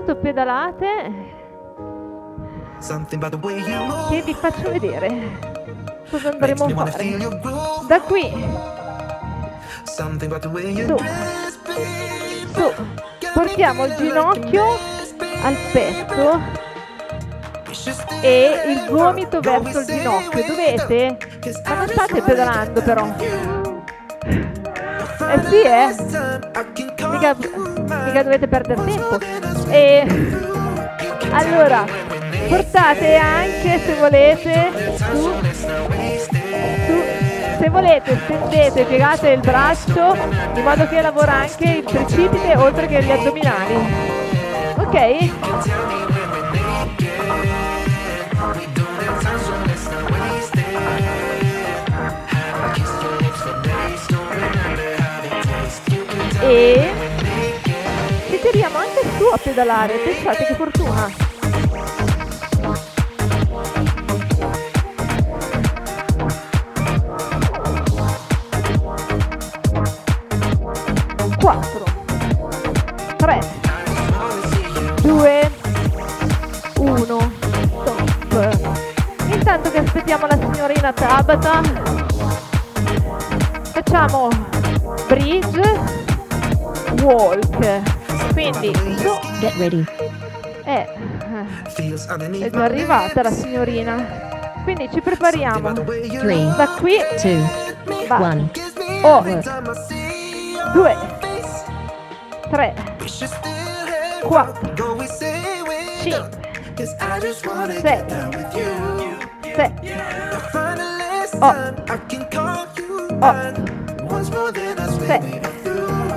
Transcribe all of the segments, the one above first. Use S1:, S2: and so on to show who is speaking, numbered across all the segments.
S1: intanto pedalate. Che vi faccio vedere. Cosa andremo a fare. Da qui. Su, su, portiamo il ginocchio al petto e il gomito verso il ginocchio. Dovete, ma non state pedalando però. Eh sì, eh. Mica, mica dovete perdere tempo. E allora, portate anche se volete su, su se volete stendete, piegate il braccio in modo che lavora anche il tricipite oltre che gli addominali. Ok? e ci tiriamo anche su a pedalare, pensate che fortuna! Quattro, tre, due, uno, stop. Intanto che aspettiamo la signorina Tabata, facciamo bridge walk. Quindi su. Get ready. Eh, è già arrivata la signorina. Quindi ci prepariamo. Three, da qui. Two, va. one. Oh. Due. Tre. Quattro. Cinque. Sei. Sette. Otto. Otto. Sette.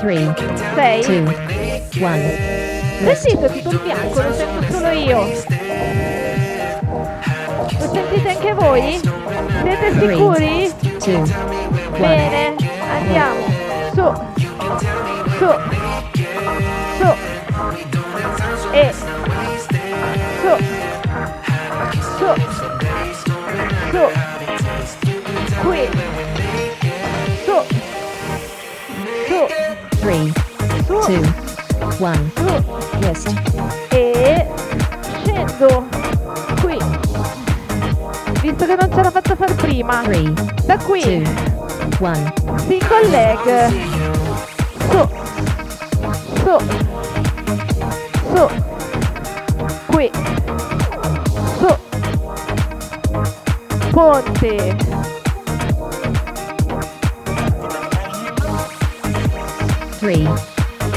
S1: 3, 6, 2, 1. Sentite tutto il bianco, lo sento solo io. Lo sentite anche voi? Siete sicuri? 2, Bene, andiamo. Su, su, su. Two, one. Twist. E scendo qui. Visto che non ce l'ha fatta fare prima. Three, da qui. Two, one. Single leg. Su. Su. Su. Qui. Su. Ponte. Three,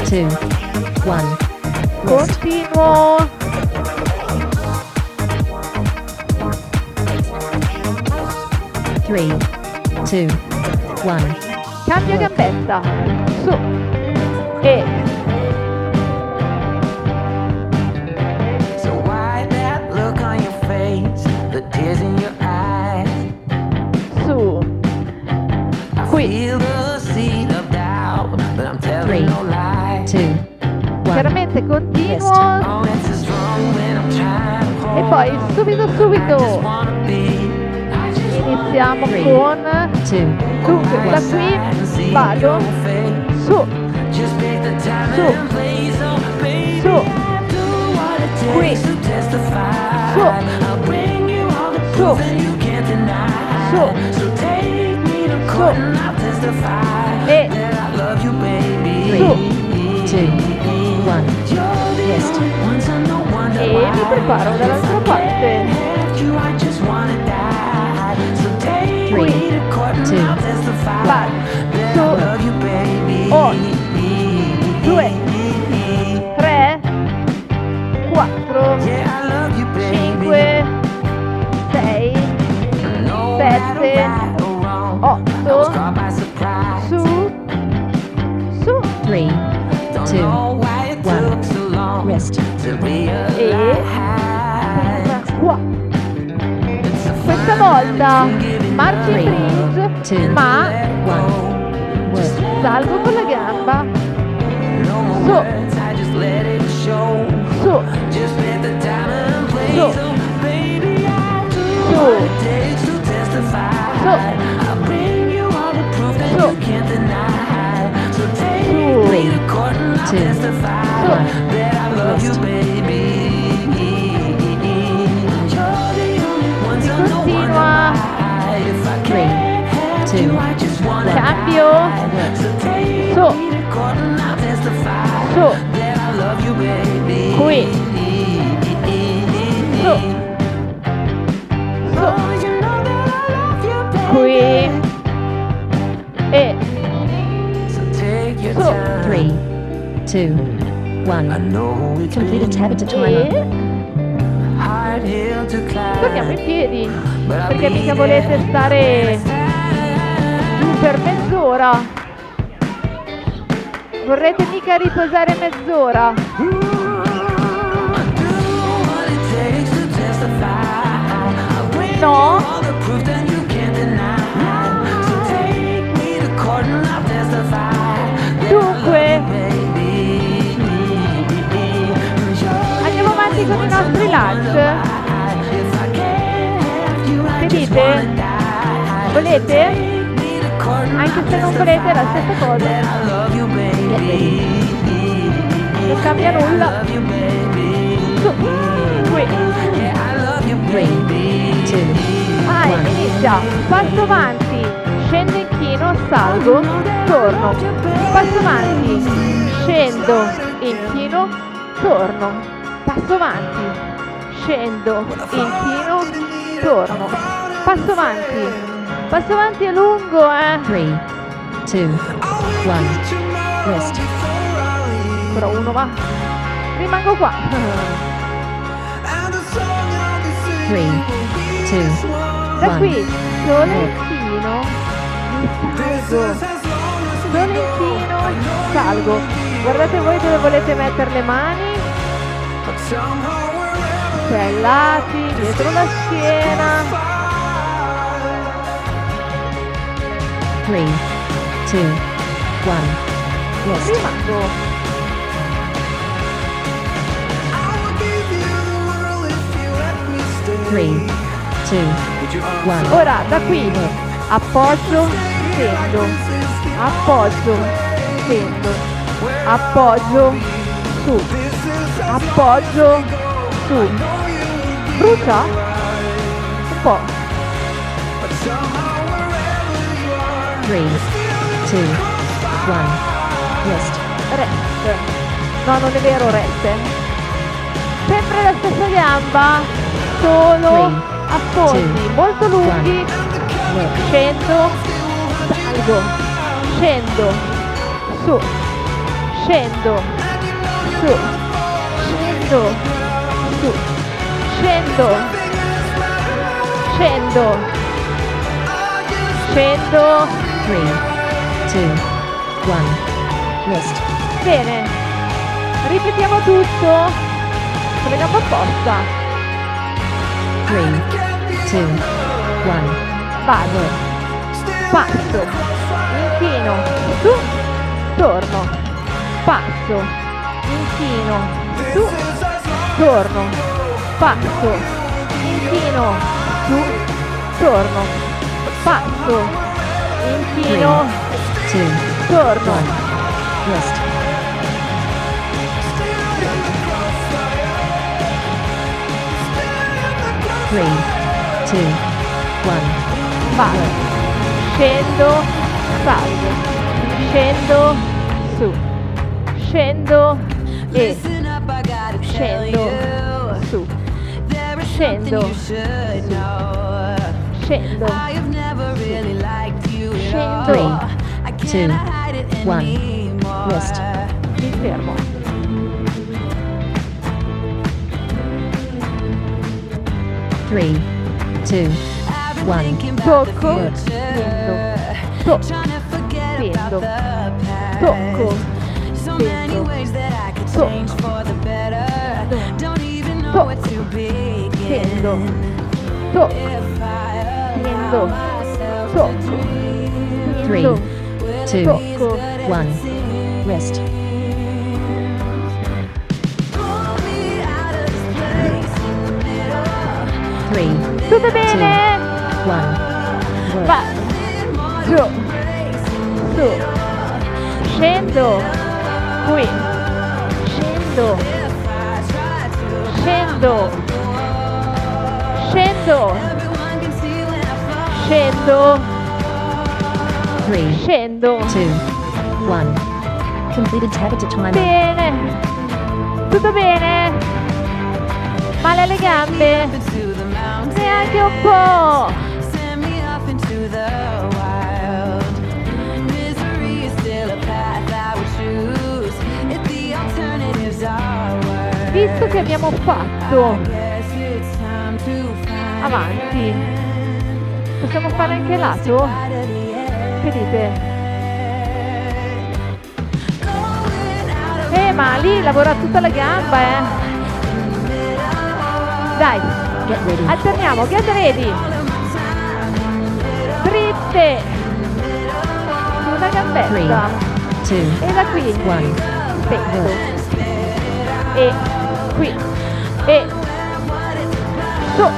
S1: two, one. Continuo. Three, two, one. Cambio gambetta. Su. E. So why that look on your face? The tears in your eyes. Su. Qui. Three, two, one. Chiaramente continuo. E poi subito subito. Iniziamo con dunque da qui vado su. Su. Su. Qui. Su. Su. Su. Su. E Two, two, one, twist. E mi preparo dall'altra parte. Three, two, one, Questa volta marching bridge, ma one. salgo con la gamba. Su. Su. Su. Su. Su. Three, two, one. List. Su. Qui. Su. Su. Qui. E. Su.
S2: Three, two, one. Complete a tab to timer.
S1: E. Torniamo in piedi. Perché mica volete stare giù per mezz'ora. Vorrete mica riposare mezz'ora? No? Dunque, andiamo avanti con i nostri lunch? Che dite? Volete? Anche se non volete è la stessa cosa. Non cambia nulla. Qui. Ah, inizia. Passo avanti. Scendo in chino, salgo, torno. Passo avanti. Scendo in chino, torno. Passo avanti. Scendo in chino, torno. Passo avanti. Passo avanti a lungo, eh.
S2: 3, 2, 1 questo
S1: però uno va. Rimango qua.
S2: 3 2
S1: da
S2: one.
S1: qui Fiorentino Fiorentino salgo. Guardate voi dove volete mettere le mani. Cioè lati dietro la schiena.
S2: 3 2 1 Yes.
S1: Rimango.
S2: Three, two.
S1: Ora da qui appoggio, tendo, appoggio, tendo, appoggio, su, appoggio, su. Brucia? Un po'.
S2: Three, two, one. Yes.
S1: Ret. No, non è vero, Ret. Sempre la stessa gamba, solo affondi, molto lunghi. Scendo, salgo, scendo, su, scendo, su, scendo, su, scendo, scendo, scendo.
S2: 3, 2, 1 checklist.
S1: Bene, ripetiamo tutto. Con apposta.
S2: 3, 2, 1.
S1: Vado, passo, inchino, su, torno, passo, inchino, su, torno, passo, inchino, su, torno, passo, inchino, Three,
S2: two,
S1: torno.
S2: Rest. Three, two, one.
S1: Vado, scendo, salgo, scendo, su, scendo e scendo, su, scendo, scendo,
S2: Three, two, one. Rest.
S1: mi fermo.
S2: Three, two, one.
S1: Tocco,
S2: Work.
S1: scendo, tocco, scendo, tocco, scendo, tocco, scendo, tocco, scendo, tocco,
S2: Three,
S1: scendo,
S2: two,
S1: tocco,
S2: one. Rest. Three,
S1: tutto bene?
S2: one. Work.
S1: Va, giù, su, scendo, qui, scendo, scendo, scendo, scendo,
S2: Three,
S1: scendo,
S2: two, one. Completed Tabata timer.
S1: Bene. Tutto bene? Male alle gambe? Neanche un po'.
S3: A.
S1: Visto che abbiamo fatto
S3: time
S1: avanti, possiamo fare anche lato? Che dite? Ma lì lavora tutta la gamba, eh. Dai, alterniamo, get ready. Dritte. Una gambetta.
S2: Two.
S1: E da qui.
S2: One.
S1: Petto. E qui. E su.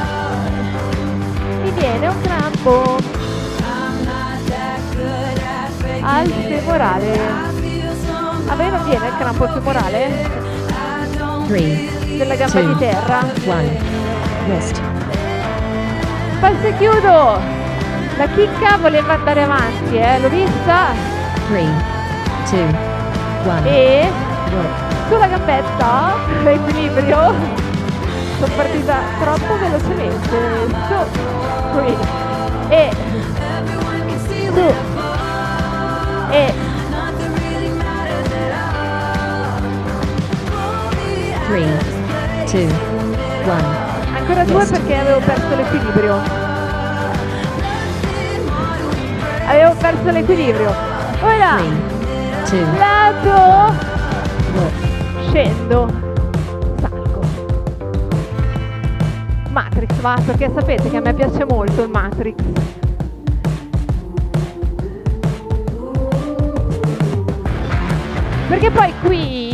S1: Mi viene un crampo al femorale. A me non viene il crampo al femorale della gamba di terra.
S2: One.
S1: Chiudo. La chicca voleva andare avanti, eh, l'ho vista.
S2: Three. Two. One.
S1: E
S2: Work.
S1: sulla gambetta, equilibrio. Sono partita troppo velocemente. Su, qui. E su. E
S2: Three. Two. One.
S1: ancora due perché avevo perso l'equilibrio. Avevo perso l'equilibrio. Ora,
S2: Three. Two.
S1: lato, scendo, salgo. Matrix va, perché sapete che a me piace molto il Matrix. Perché poi qui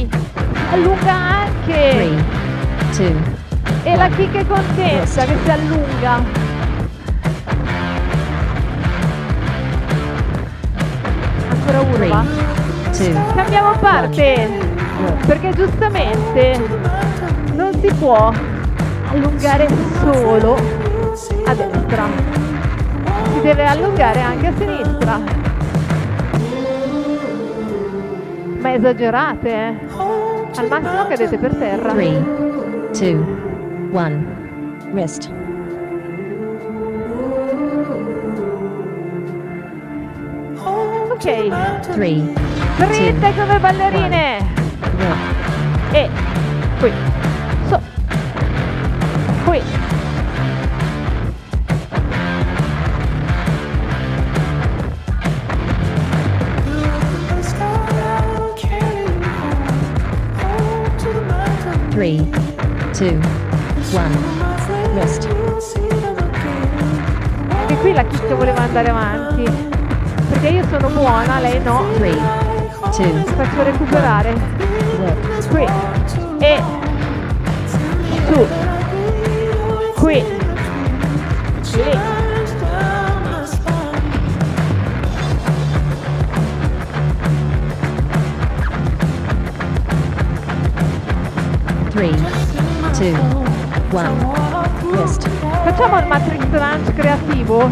S1: e la kick è contenta che si allunga. Ancora va.
S2: Two.
S1: Cambiamo parte perché giustamente non si può allungare solo a destra, si deve allungare anche a sinistra. Ma esagerate, eh? Al massimo cadete per terra.
S2: Three. Two. One. Wrist.
S1: Ok,
S2: Three.
S1: dritte come ballerine. E qui, su, qui.
S2: Three. Two. One. Wrist.
S1: Anche qui la chicca voleva andare avanti. Perché io sono buona, lei no.
S2: Three. Two.
S1: Faccio recuperare.
S2: Work.
S1: Qui. E su. Qui. Lì.
S2: Three. Two. Wrist.
S1: Facciamo il Matrix Lunch creativo.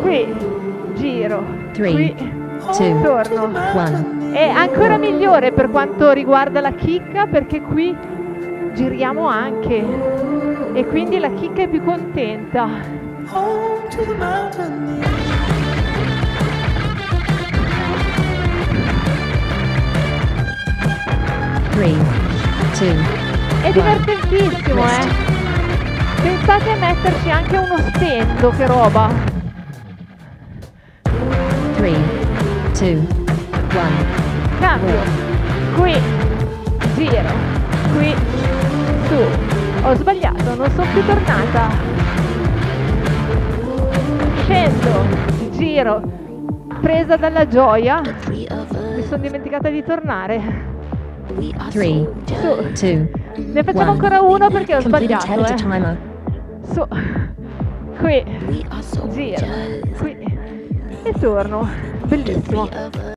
S1: Qui. Giro.
S2: Three.
S1: Qui.
S2: Two.
S1: Torno.
S2: One.
S1: È ancora migliore per quanto riguarda la chicca perché qui giriamo anche e quindi la chicca è più contenta.
S2: Three. Two.
S1: È divertentissimo, eh. Pensate a metterci anche uno stento, che roba.
S2: 3, 2, 1.
S1: Cambio. Qui, giro. Qui, su. Ho sbagliato, non sono più tornata. Scendo, giro. Presa dalla gioia. Mi sono dimenticata di tornare.
S2: 3,
S1: 2,
S2: 1
S1: ne facciamo ancora uno perché ho sbagliato, eh. Su. Qui. Giro. Qui. E torno. Bellissimo.